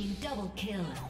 team double kill.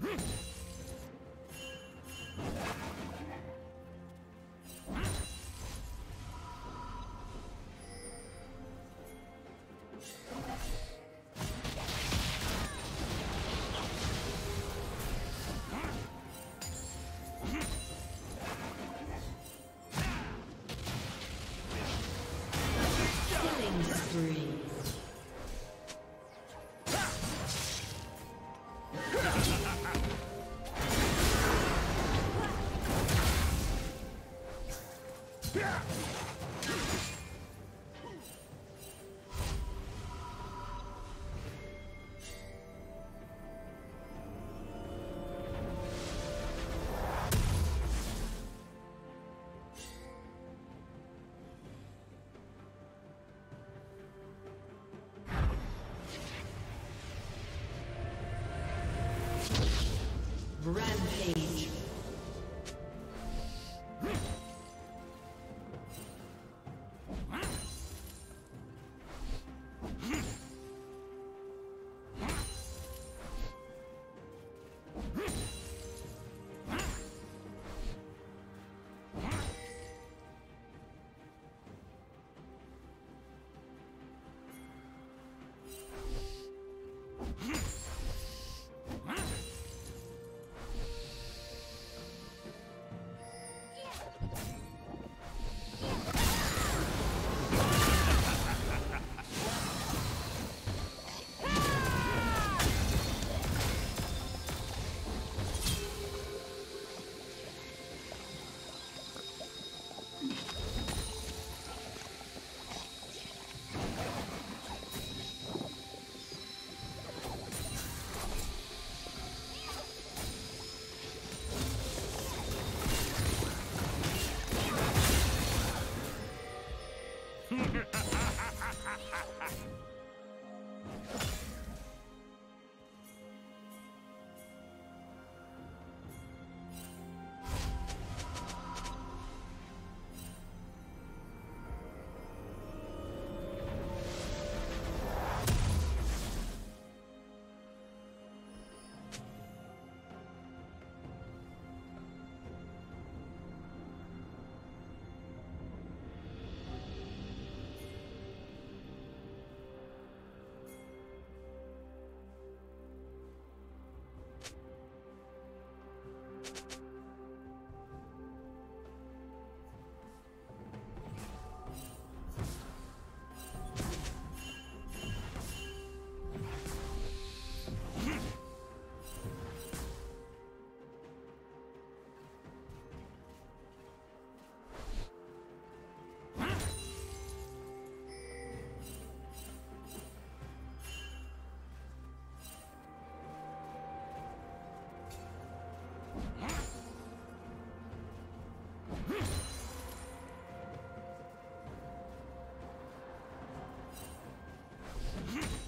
Rampage. Mm-hmm.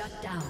Shut down.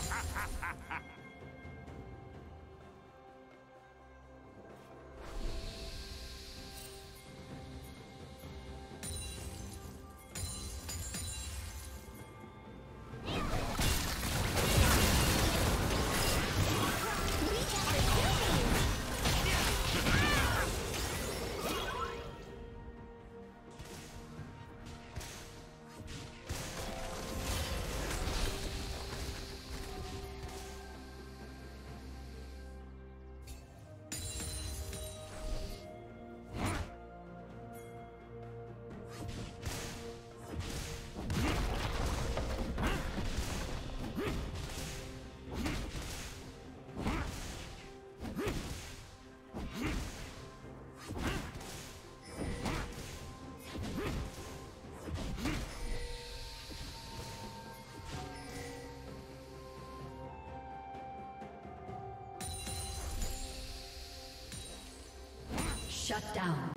Shut down.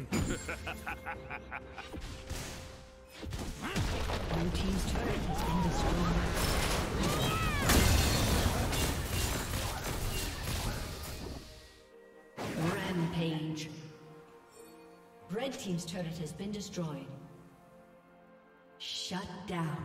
Blue Team's turret has been destroyed. Rampage. Red Team's turret has been destroyed. Shut down.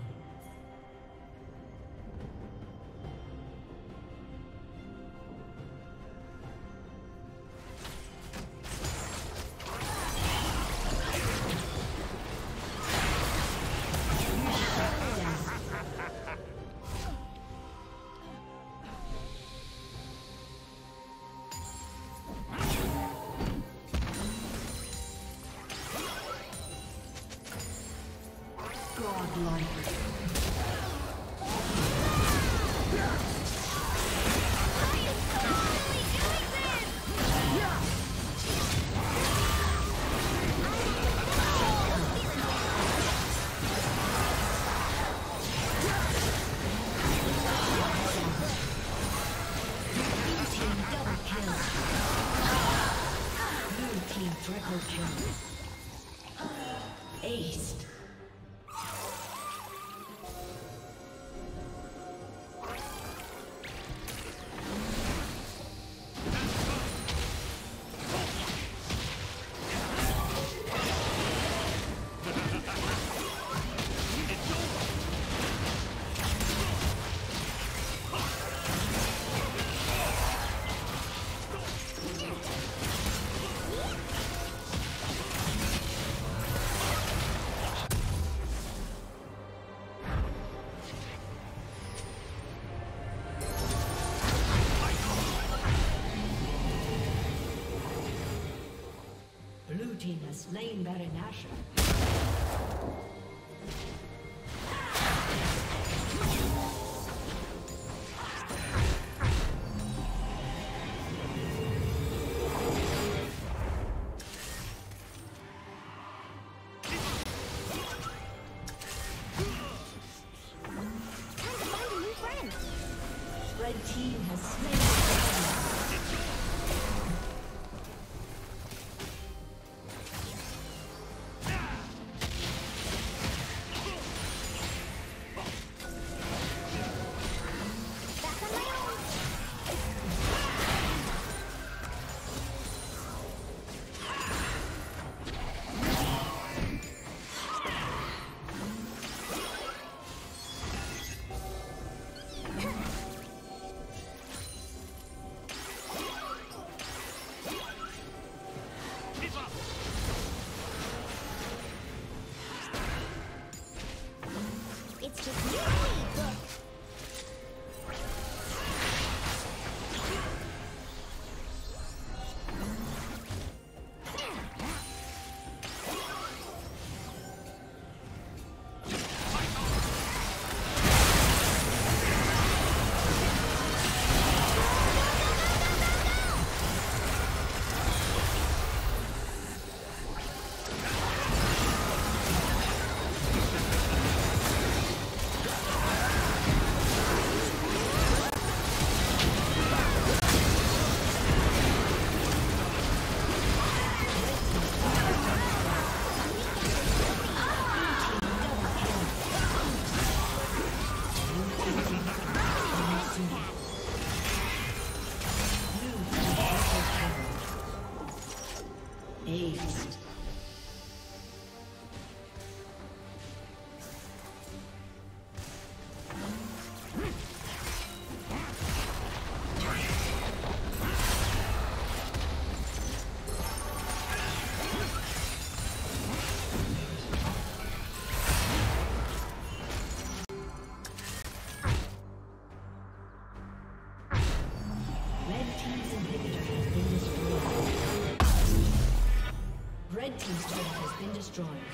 Destroyed.